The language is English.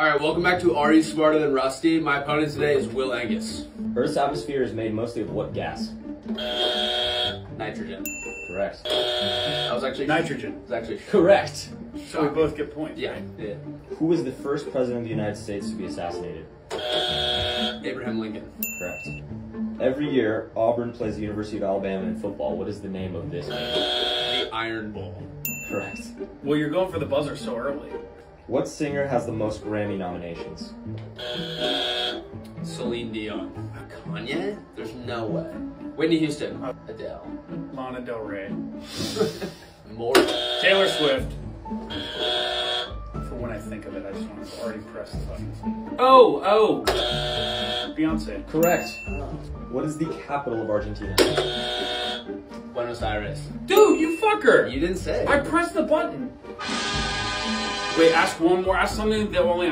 All right, welcome back to Are You Smarter Than Rusty? My opponent today is Will Angus. Earth's atmosphere is made mostly of what gas? Nitrogen. Correct. That was actually Nitrogen. Was actually Correct. So we both get points. yeah, yeah. Who was the first president of the United States to be assassinated? Abraham Lincoln. Correct. Every year, Auburn plays the University of Alabama in football. What is the name of this game? The Iron Bowl. Correct. Well, you're going for the buzzer so early. What singer has the most Grammy nominations? Celine Dion. Kanye? There's no way. Whitney Houston. Adele. Lana Del Rey. More. Taylor Swift. For when I think of it, I just want to already press the button. Oh, oh. Beyonce. Correct. What is the capital of Argentina? Buenos Aires. Dude, you fucker! You didn't say. I pressed the button. Wait, ask one more. Ask something that only